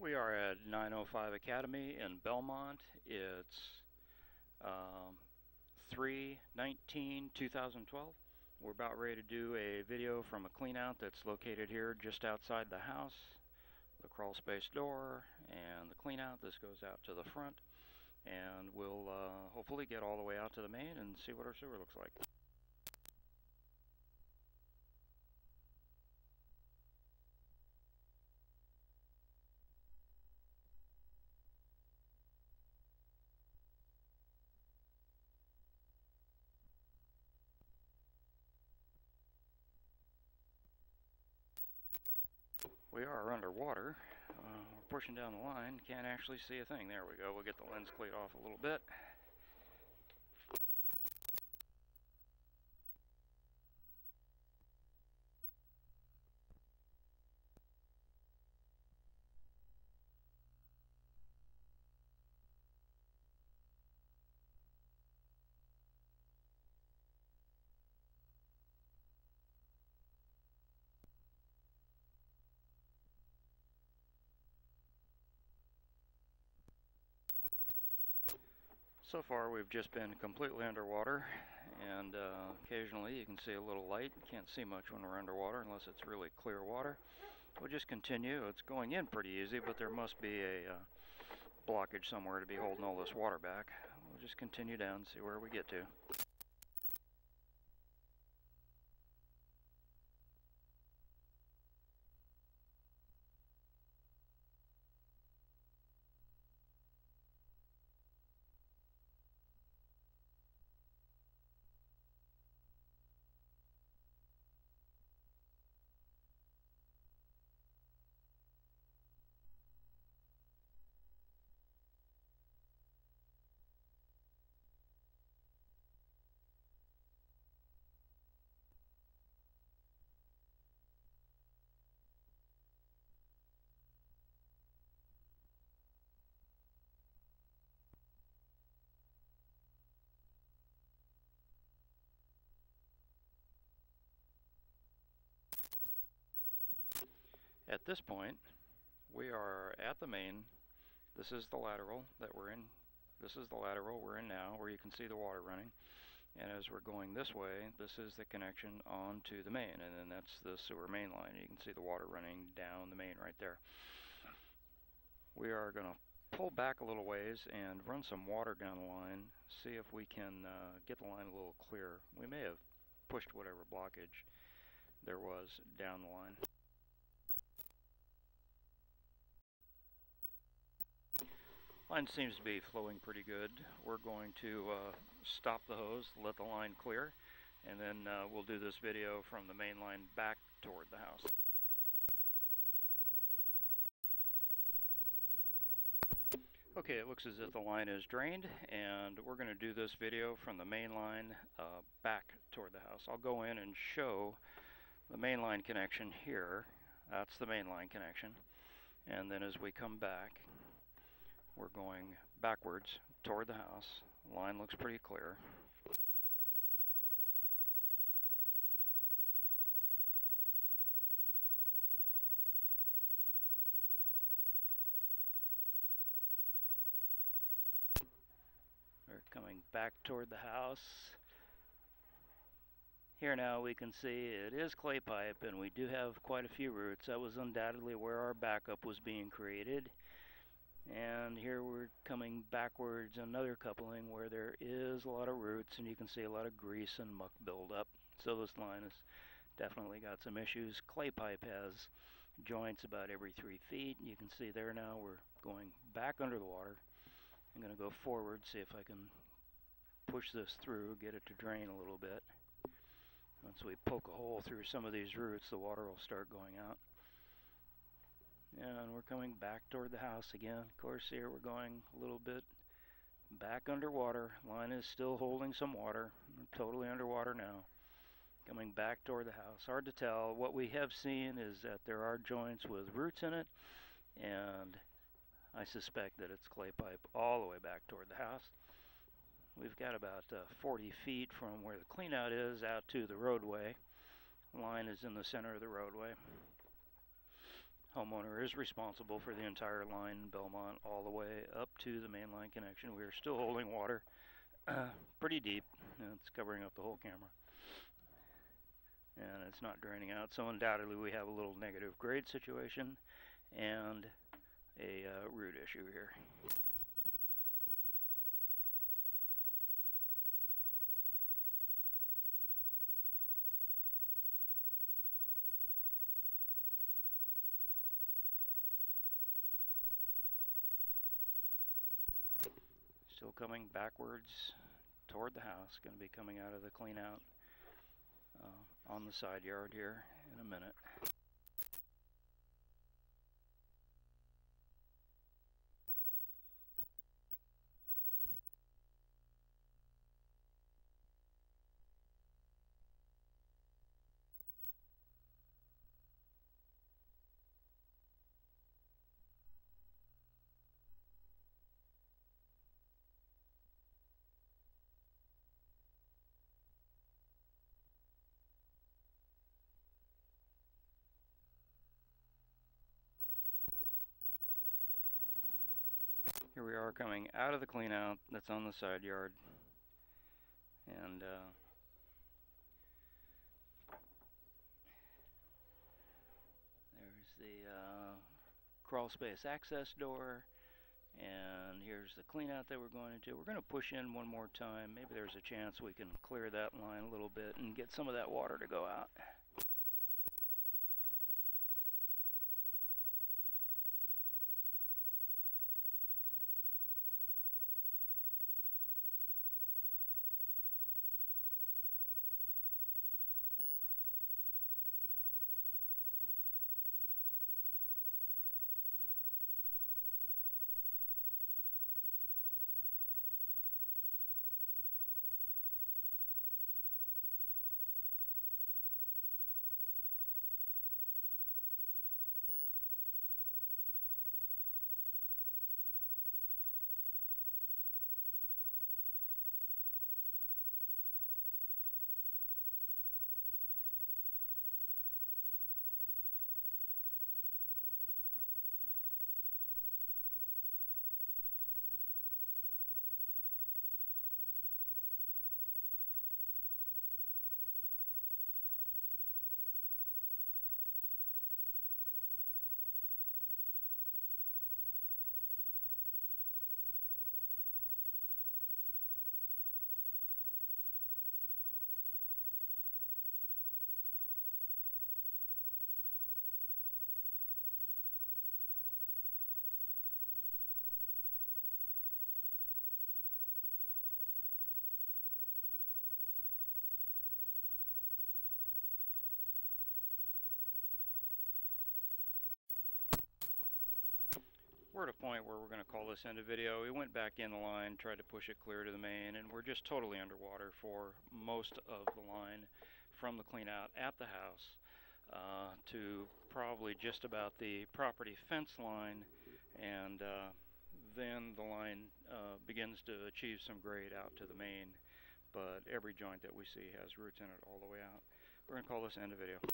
We are at 905 Academy in Belmont. It's um, 3 2012. We're about ready to do a video from a cleanout that's located here just outside the house. The crawl space door and the cleanout. This goes out to the front. And we'll uh, hopefully get all the way out to the main and see what our sewer looks like. We are underwater. Uh, we're pushing down the line. Can't actually see a thing. There we go. We'll get the lens cleat off a little bit. So far we've just been completely underwater and uh, occasionally you can see a little light. You can't see much when we're underwater unless it's really clear water. We'll just continue. It's going in pretty easy but there must be a uh, blockage somewhere to be holding all this water back. We'll just continue down see where we get to. At this point, we are at the main. This is the lateral that we're in. This is the lateral we're in now, where you can see the water running. And as we're going this way, this is the connection onto the main, and then that's the sewer main line. You can see the water running down the main right there. We are going to pull back a little ways and run some water down the line, see if we can uh, get the line a little clearer. We may have pushed whatever blockage there was down the line. Line seems to be flowing pretty good. We're going to uh, stop the hose, let the line clear, and then uh, we'll do this video from the main line back toward the house. Okay, it looks as if the line is drained, and we're going to do this video from the main line uh, back toward the house. I'll go in and show the main line connection here. That's the main line connection. And then as we come back, we're going backwards toward the house. Line looks pretty clear. We're coming back toward the house. Here now we can see it is clay pipe and we do have quite a few roots. That was undoubtedly where our backup was being created and here we're coming backwards another coupling where there is a lot of roots and you can see a lot of grease and muck buildup so this line has definitely got some issues. Clay pipe has joints about every three feet. You can see there now we're going back under the water. I'm going to go forward see if I can push this through get it to drain a little bit. Once we poke a hole through some of these roots the water will start going out and we're coming back toward the house again. Of course, here we're going a little bit back underwater. Line is still holding some water. We're totally underwater now. Coming back toward the house. Hard to tell. What we have seen is that there are joints with roots in it, and I suspect that it's clay pipe all the way back toward the house. We've got about uh, 40 feet from where the cleanout is out to the roadway. Line is in the center of the roadway. Homeowner is responsible for the entire line in Belmont all the way up to the main line connection. We are still holding water uh, pretty deep. And It's covering up the whole camera. And it's not draining out. So undoubtedly we have a little negative grade situation and a uh, root issue here. Coming backwards toward the house. Going to be coming out of the clean out uh, on the side yard here in a minute. Here we are coming out of the cleanout that's on the side yard. And uh, there's the uh, crawl space access door. And here's the cleanout that we're going to do. We're going to push in one more time. Maybe there's a chance we can clear that line a little bit and get some of that water to go out. We're at a point where we're going to call this end of video. We went back in the line, tried to push it clear to the main, and we're just totally underwater for most of the line from the clean out at the house uh, to probably just about the property fence line, and uh, then the line uh, begins to achieve some grade out to the main, but every joint that we see has roots in it all the way out. We're going to call this end of video.